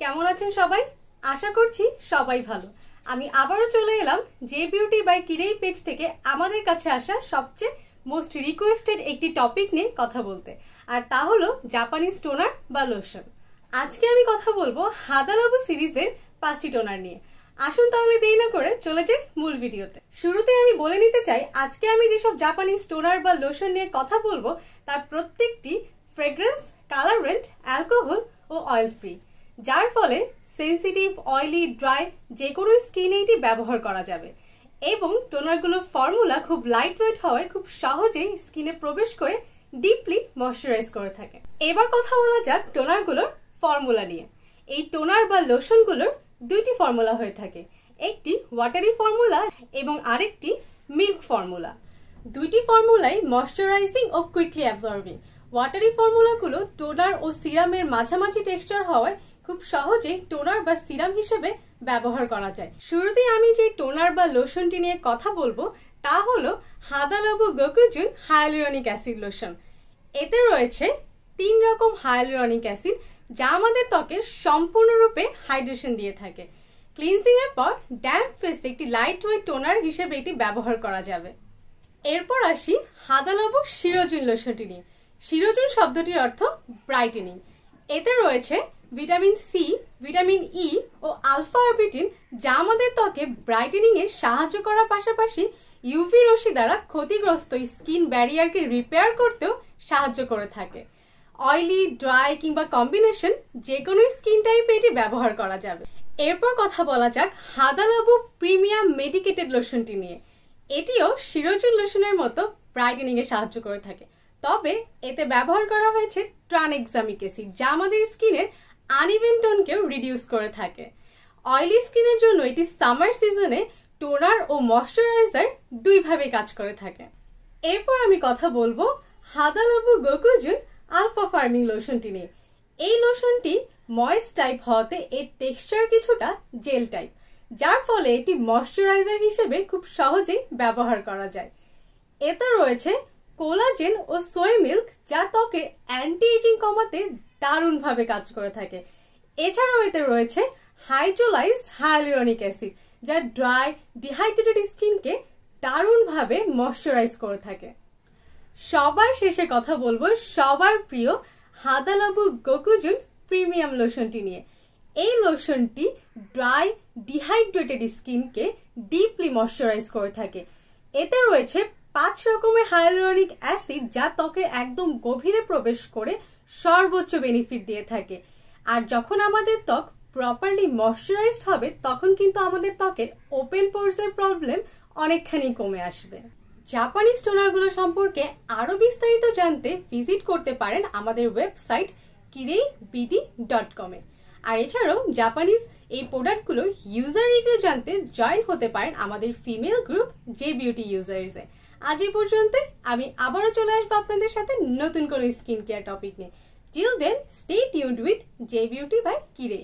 কেমন আছেন সবাই? আশা করছি সবাই ভালো। আমি আবারও চলে এলাম জে বিউটি বাই কিরেই পেজ থেকে আমাদের কাছে আসা সবচেয়ে মোস্ট রিকোয়েস্টেড একটি টপিক নিয়ে কথা বলতে। আর তা হলো জাপানিজ টোনার বা লোশন আজকে আমি কথা বলব হাদালাবু সিরিজের পাঁচটি টোনার নিয়ে। আসুন তাহলে দেরি না করে চলে যাই মূল ভিডিওতে। শুরুতে আমি বলে নিতে চাই, আজকে আমি যেসব জাপানিজ টোনার বা লোশন নিয়ে কথা বলব, তার প্রত্যেকটি ফ্রেগ্রেন্স কালার রেন্ট অ্যালকোহল ও অয়েল ফ্রি যার ফলে সেন্সিটিভ অয়েলি ড্রাই যে কোনো স্কিনে এটি ব্যবহার করা যাবে। এবং টোনারগুলোর ফর্মুলা খুব লাইট ওয়েট হওয়ায় খুব সহজেই স্কিনে প্রবেশ করে ডিপলি ময়শ্চারাইজ করে থাকে। এবার কথা বলা যাক টোনারগুলোর ফর্মুলা নিয়ে। এই টোনার বা লোশনগুলোর দুইটি ফর্মুলা হয়ে থাকে। একটি ওয়াটারি ফর্মুলা এবং আরেকটি মিল্ক ফর্মুলা দুইটি ফর্মুলাই ময়শ্চারাইজিং ও কুইকলি অ্যাবজর্বিং ওয়াটারি ফর্মুলাগুলো টোনার ও সিরামের মাঝামাঝি টেক্সচার হওয়ায় খুব সহজেই টোনার বা সিরাম হিসেবে ব্যবহার করা যায়। শুরুতেই আমি যে টোনার বা লোশনটি নিয়ে কথা বলব, তা হলো Hada Labo Gokujyun hyaluronic acid lotion. এতে রয়েছে তিন রকম হায়ালুরনিক অ্যাসিড যা আমাদের ত্বকে সম্পূর্ণরূপে হাইড্রেশন দিয়ে থাকে। ক্লিনজিং এর পর ড্যাম্প ফেস একটি লাইট ওয়েট টোনার হিসেবে এটি ব্যবহার করা যাবে। এরপর আসি হাদালাবু শিরোজুন লোশনটি নিয়ে। শিরোজুন শব্দটির অর্থ ব্রাইটেনিং এতে রয়েছে ভিটামিন সি ভিটামিন ই ও আলফা অরবিটিন যা আমাদের ত্বকে ব্রাইটেনিং এ সাহায্য করার পাশাপাশি ইউভি রশ্মি দ্বারা ক্ষতিগ্রস্ত স্কিন ব্যারিয়ারকে রিপেয়ার করতেও সাহায্য করে থাকে। অয়েলি ড্রাই কিংবা কম্বিনেশন যে কোনো স্কিন টাইপে এটি ব্যবহার করা যাবে। এরপর কথা বলা যাক হাদালাবু প্রিমিয়াম মেডিকেটেড লোশনটি নিয়ে। এটিও শিরোজুন লোশনের মতো ব্রাইটেনিং এ সাহায্য করে থাকে। তবে এতে ব্যবহার করা হয়েছে ট্রানএক্সামিক অ্যাসিড যা আমাদের স্কিনের আনইভেন টোনকেও রিডিউস করে থাকে। অয়েলি স্কিনের জন্য এটি সামার সিজনে টোনার ও ময়শ্চারাইজার দুইভাবে কাজ করে থাকে। এরপর আমি কথা বলব হাদালাবু গোকুজুন আলফা ফার্মিং লোশনটি নিয়ে। এই লোশনটি ময়েস্ট টাইপ হওয়াতে এর টেক্সচার কিছুটা জেল টাইপ যার ফলে এটি ময়শ্চারাইজার হিসেবে খুব সহজেই ব্যবহার করা যায়। এতে রয়েছে কোলাজেন ও সোয় মিল্ক যা ত্বকের অ্যান্টি এজিং কমাতে দারুণভাবে কাজ করে থাকে। এছাড়াও এতে রয়েছে হাইড্রোলাইজড হায়ালুরনিক অ্যাসিড যা ড্রাই ডিহাইড্রেটেড স্কিনকে দারুণভাবে ময়শ্চারাইজ করে থাকে। সবার শেষে কথা বলব সবার প্রিয় হাদালাবু গোকুজুন প্রিমিয়াম লোশনটি নিয়ে। এই লোশনটি ড্রাই ডিহাইড্রেটেড স্কিনকে ডিপলি ময়শ্চারাইজ করে থাকে। এতে রয়েছে পাঁচ রকমের হায়ালুরনিক অ্যাসিড যা ত্বকের একদম গভীরে প্রবেশ করে সর্বোচ্চ বেনিফিট দিয়ে থাকে। আর যখন আমাদের ত্বক প্রপারলি ময়শ্চারাইজড হবে, তখন কিন্তু আমাদের ত্বকের ওপেন পোর্সের প্রবলেম অনেকখানি কমে আসবে। জাপানিজ টোনারগুলো সম্পর্কে আরও বিস্তারিত জানতে ভিজিট করতে পারেন আমাদের ওয়েবসাইট কিরেই বিডি ডট কমে। আর এছাড়াও জাপানিজ এই প্রোডাক্টগুলোর ইউজার রিভিউ জানতে জয়েন হতে পারেন আমাদের ফিমেল গ্রুপ জে বিউটি ইউজার্সে। আজ এই পর্যন্ত আমি আবারও চলে আসব আপনাদের সাথে নতুন কোনো স্কিন কেয়ার টপিক নিয়ে। Till then stay tuned with J beauty by কিরে